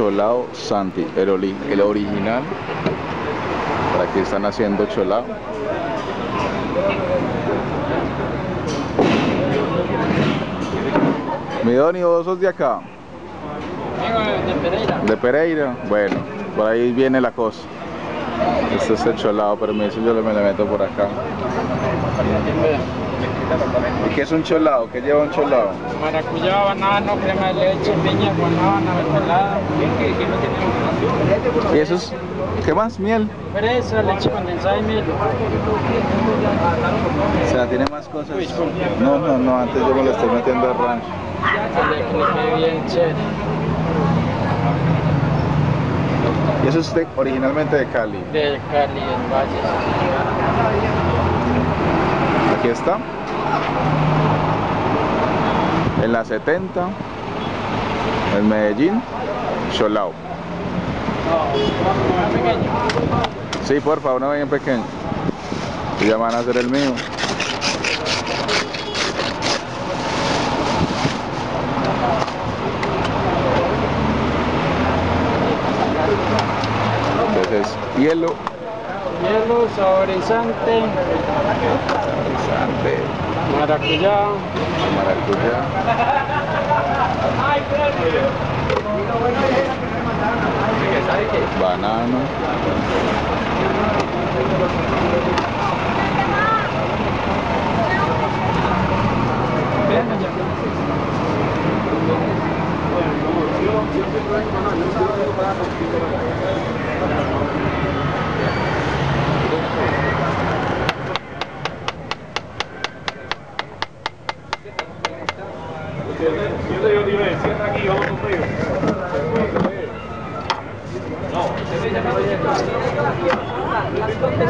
Cholao Santi, el, oli- el original. Por aquí están haciendo cholao. Mi Doni, ¿vos sos de acá? de Pereira. De Pereira. Bueno, por ahí viene la cosa. Este es el cholao, permiso, yo me le meto por acá. ¿Y qué es un cholao? ¿Qué lleva un cholao? Maracuyá, banano, crema de leche, piña, guanábana, mermelada. ¿Y eso es, qué más? Miel. Fresa, leche condensada y miel. O sea, tiene más cosas. No, no, no, antes yo me lo estoy metiendo al rancho. Que le, que le quede bien chévere. Y eso es de- originalmente de Cali. De Cali, del Valle. Aquí está. En la 70, en Medellín, Cholao. Sí, por favor, uno bien pequeño. Y ya van a hacer el mío. Hielo, Hielo, saborizante, saborizante, maracuyá, maracuyá. Banano.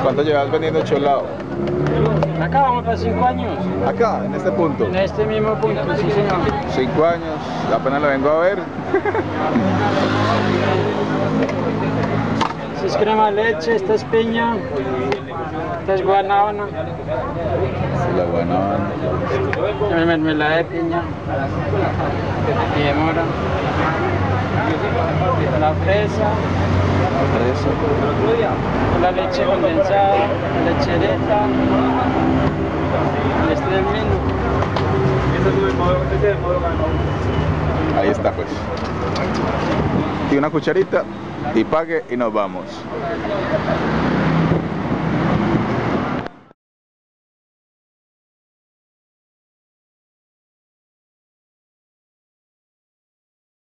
¿Cuánto llevas vendiendo cholao? Acá vamos para 5 años. Acá, en este punto. En este mismo punto, sí señor. Cinco años, apenas lo vengo a ver. Esta es crema de leche, esta es piña, es guanábana, La guanábana. la mermelada de piña y de mora, la fresa, la leche condensada, la lechereta, el este del vino. Ahí está pues. Y una cucharita y pague y nos vamos.